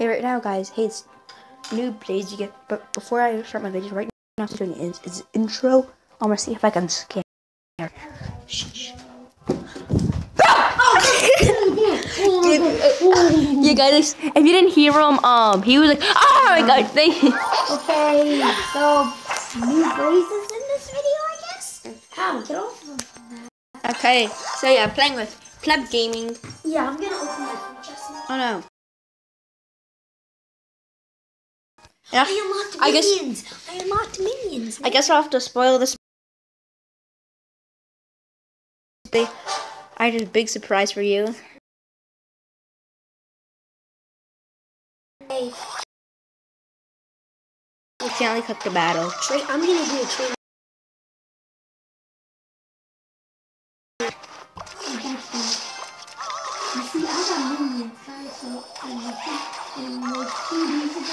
Hey, right now, guys. Hey, it's new plays you get. But before I start my video, right now, I'm doing is is intro. I'm gonna see if I can scare. Shh. yeah, guys. If you didn't hear him, um, he was like, "Oh my god!" They. Okay, so new voices in this video, I guess. How? Get off of okay, so yeah, I'm playing with Pleb Gaming. Yeah, I'm gonna open just. Oh no. Yeah, I unlocked I guess- minions. I unlocked minions. I guess I'll have to spoil this. They, I had a big surprise for you. Hey, We finally cooked the battle. tra- I'm gonna do a. You see, I got minions, guys. So, and I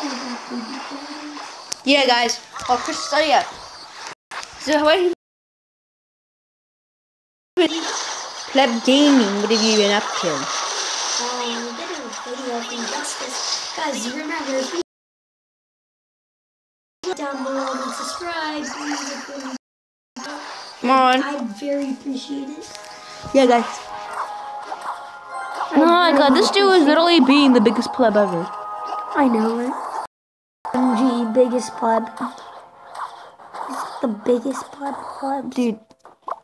think, and like two days ago, I got baby dragons. Yeah, guys. Oh, Chris, study up. So what? have you- Pleb Gaming. What have you been up to? Um, a bit of video of injustice. Guys, you remember, if you down below and subscribe, please, if Come on. I'd very appreciate it. Yeah, guys. Oh my god, this dude is literally being the biggest pleb ever. I know it. MG, biggest pleb. Is it the biggest pleb pleb? Dude,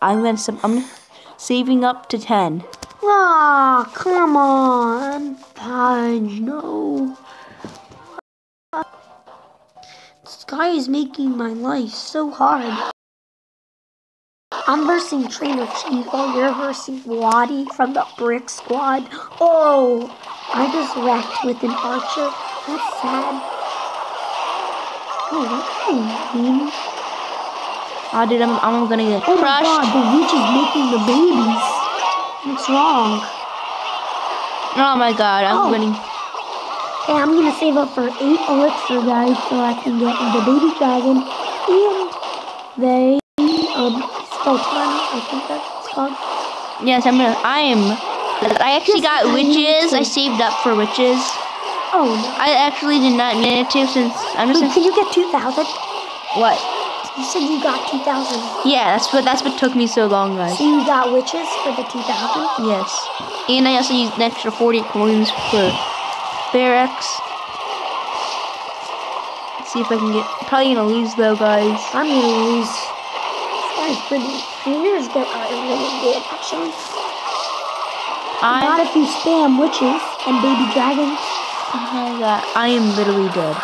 I'm gonna. I'm saving up to ten. Aw, come on. Fudge, no. This guy is making my life so hard. I'm versing Trainer Chief while you're versing Waddy from the Brick Squad. Oh, I just wrecked with an archer. That's sad. Oh, of mean? Oh, dude, I'm, I'm gonna get Oh my god, the witch is making the babies. What's wrong? Oh my god, I'm Oh. winning. Okay, I'm gonna save up for eight elixir guys so I can get the baby dragon and they um Sultan, I think that's called. Yes, I'm gonna. I am. I actually got witches. I saved up for witches. Oh no. I actually did not need to since I'm Wait, just. can you get two thousand? What? You said you got two thousand. Yeah, that's what that's what took me so long, guys. So you got witches for the two thousand? Yes, and I also used an extra 40 coins for barracks. Let's see if I can get. Probably gonna lose though, guys. I'm gonna lose. This guy's pretty. Yours get really good actually. Not I. if you spam witches and baby dragons. My god, I am literally dead.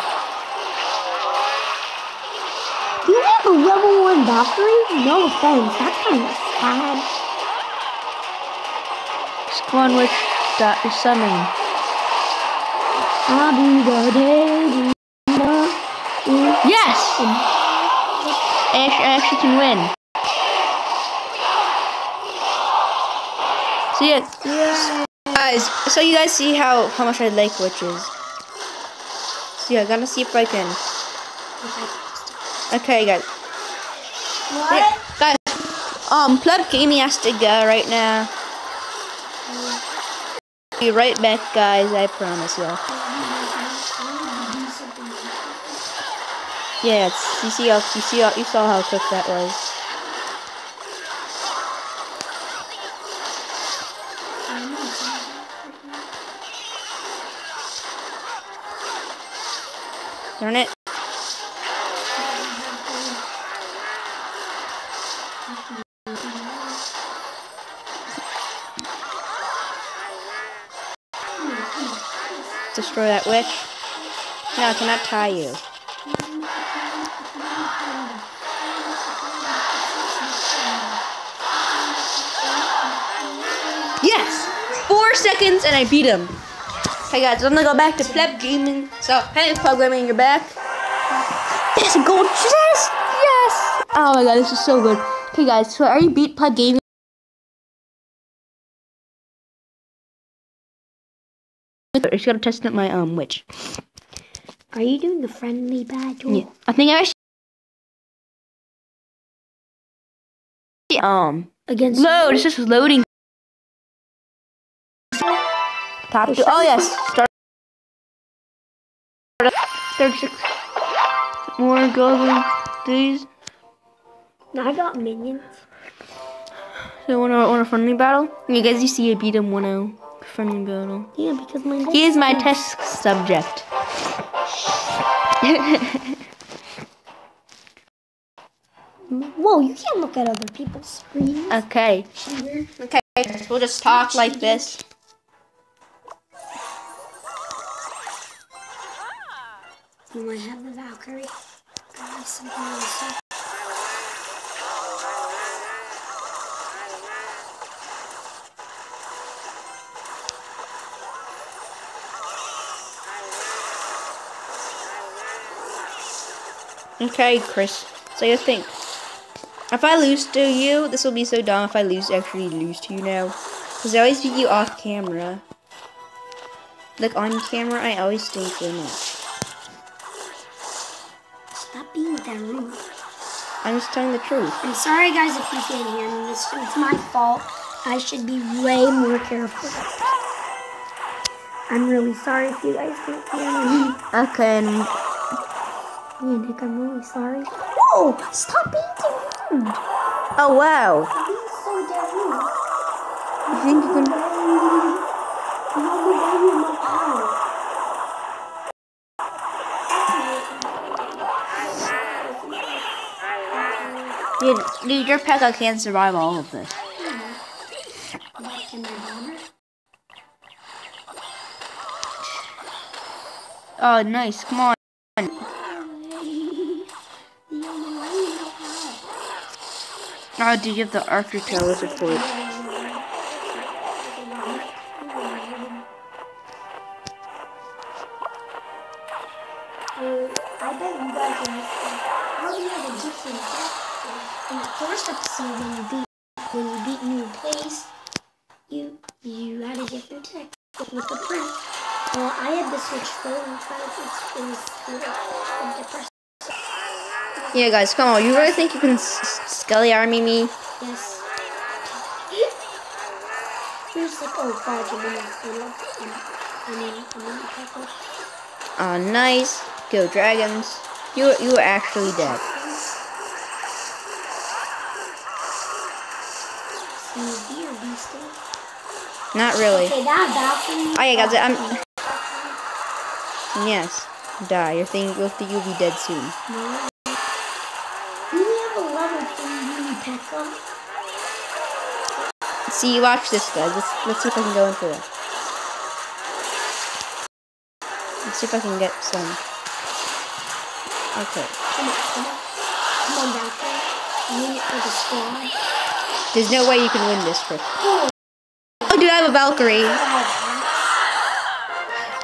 Do you have a level one Valkyrie? No offense, that's kind of sad. Just come on, witch. Stop your summoning. I'll be the day. Yes! I actually, I actually can win. See it. Yeah. Guys. So you guys see how how much I like witches. So yeah, gonna see if I can. Okay, guys. Yeah, guys. Um, Pleb Gaming has to go right now. Be right back, guys. I promise y'all. Yeah, it's, you see how you see how you saw how quick that was. It. Destroy that witch. No, I cannot tie you. Yes! Four seconds and I beat him. Hey guys, I'm gonna go back to Pleb Gaming. So, hey, Pleb Gaming, you're back. Yes, a gold chest! Yes! Oh my god, this is so good. Okay guys, so I already beat Pleb Gaming. I just gotta test out my um witch. Are you doing the friendly battle? Yeah, I think I actually um Against load. It's just loading. Top two. Oh yes, start. 36 more golden these. Now I got minions. So want to want a friendly battle? You guys, you see I beat him 1-0. Friendly battle. Yeah, because my He is my test subject. Whoa, you can't look at other people's screens. okay. Okay. We'll just talk like this. You might have the Valkyrie. Something else. Okay, Chris. So you think. If I lose to you, this will be so dumb if I lose actually lose to you now. Because I always beat you off camera. Like on camera, I always think so much. Stop being that rude. I'm just telling the truth. I'm sorry, guys, if you can't hear me. It's, it's my fault. I should be way more careful. I'm really sorry if you guys can't hear me. Okay, and Yeah, Nick, I'm really sorry. Whoa! Stop being rude. oh wow. You're being so damn rude. You think you can? Dude, your Pekka can't survive all of this. Can? Oh, nice. Come on. Oh, dude, you have the Archer Tower support. With the prince. Well, I had to switch it's it was uh, depressing. Yeah, guys, come on. You really think you can Skelly Army me? Yes. Here's like oh a minute. I. I mean, I mean, Pepper. Oh, nice. Go Dragons. You you were actually dead. See, beastie. Not really. Okay, that. Oh, yeah, guys, I'm- Yes. Die. You're thinking you'll, you'll be dead soon. No. Do we have a level three Pekka? See, watch this, guys. Let's let's see if I can go in for it. Let's see if I can get some. Okay. Come on, come on. Come on, Valkyrie. I need it for the squad. There's no way you can win this. Oh, Oh, dude, I have a Valkyrie. five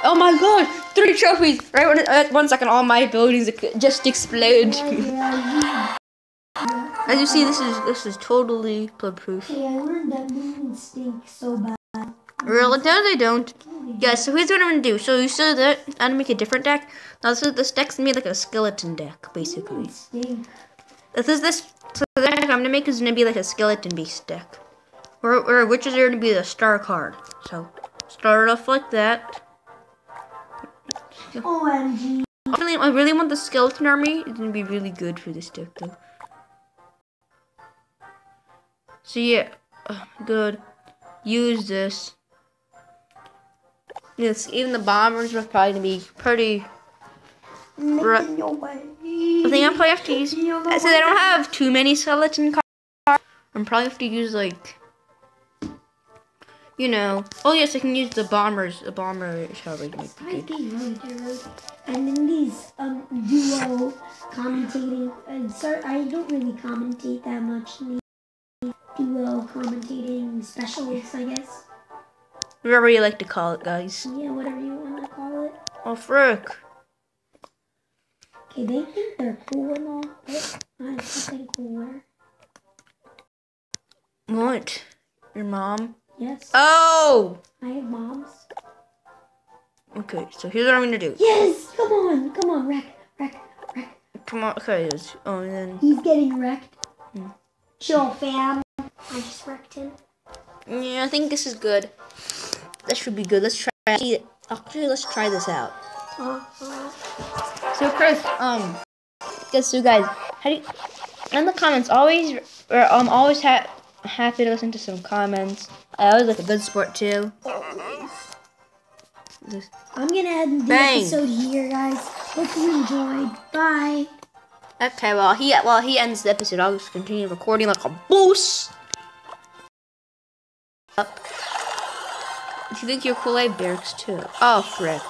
Oh my god, three trophies. Right, one, uh, one second, all my abilities just explode. As you see, this is this is totally plebproof. yeah, I learned that movements stink so bad. Really? No, they don't. Yeah, so here's what I'm gonna do. So you said that I'm gonna make a different deck. Now this is this deck's gonna be like a skeleton deck, basically. This is this. So the deck I'm gonna make is gonna be like a skeleton based deck, or or witch is gonna be the star card. So start it off like that. OMG. I really, I really want the skeleton army. It's gonna be really good for this deck though. So yeah, uh, good. Use this. Yes, even the bombers are probably gonna be pretty. I think I probably have to use. I So they don't have too many skeleton cards. I'm probably have to use like. You know. Oh yes, I can use the bombers. The bomber probably might be good. be really good. And then these um duo commentating. And sorry, I don't really commentate that much. Duo commentating specials, I guess. Whatever you like to call it, guys. Yeah, whatever you want to call it. Oh frick. Okay, they think they're cool and all, but I have something cooler. What? Your mom? Yes, Oh! I have moms. Okay, so here's what I'm gonna do. Yes, come on, come on, wreck, wreck, wreck. Come on, okay. Oh, and then. He's getting wrecked. Hmm. Chill, fam. I just wrecked him. Yeah, I think this is good. This should be good. Let's try. Actually, let's try this out. So Chris, um, guess so guys, how do you, in the comments always, or I'm always ha- happy to listen to some comments. I always like a good sport too. I'm gonna end the Bang. episode here, guys. Hope you enjoyed. Bye. Okay, well he while he ends the episode, I'll just continue recording like a boss. Up. If you think you're cool, eh, I barracks too. Oh frick.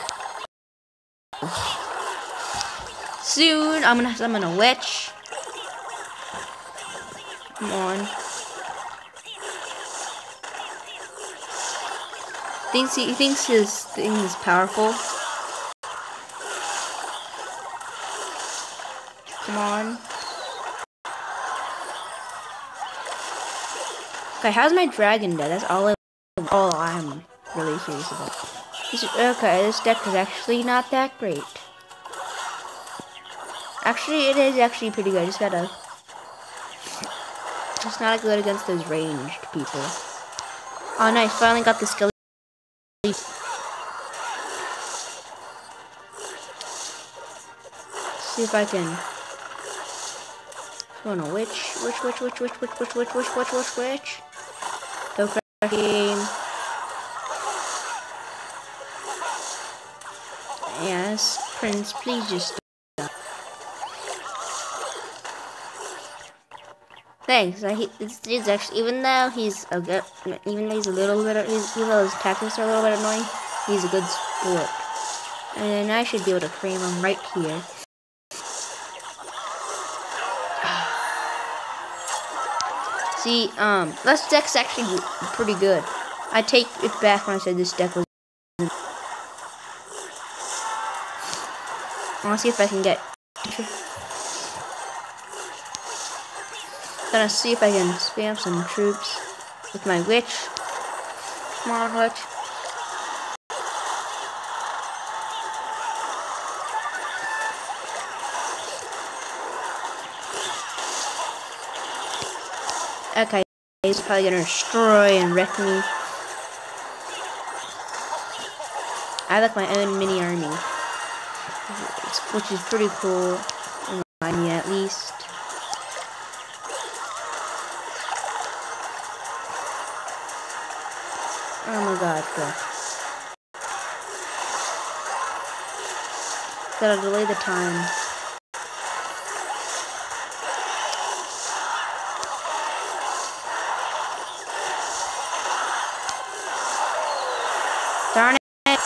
Soon I'm gonna summon a witch. Come on. Thinks he, he thinks his thing is powerful. Come on. Okay, how's my dragon dead? That's all, I, all I'm really curious about. This, okay, this deck is actually not that great. Actually, it is actually pretty good. I just gotta... It's not good against those ranged people. Oh, nice. Finally got the skelly. If I can... Oh no, which, which, which, which, which, which, which, which, which, which, which, which? Go cracking. Yes, Prince, please just. Thanks. I this dude's actually, even though he's a good, even though he's a little bit, he's, even though his tactics are a little bit annoying, he's a good sport. And I should be able to frame him right here. See, um, this deck's actually pretty good. I take it back when I said this deck was. I want to see if I can get. Gonna see if I can spam some troops with my witch. Come on, witch. Okay, he's probably gonna destroy and wreck me. I have like my own mini army, which is pretty cool, in my at least. Oh my god, fuck. Gotta delay the time. Darn it.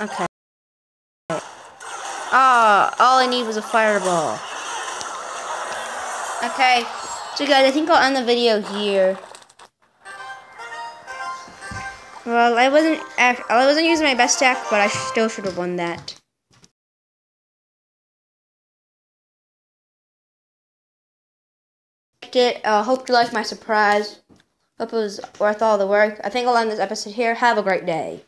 Okay. Ah, all I need was a fireball. Okay. So guys, I think I'll end the video here. Well, I wasn't I wasn't using my best deck, but I still should have won that. It. Uh, hope you liked my surprise. Hope it was worth all the work. I think I'll end this episode here. Have a great day.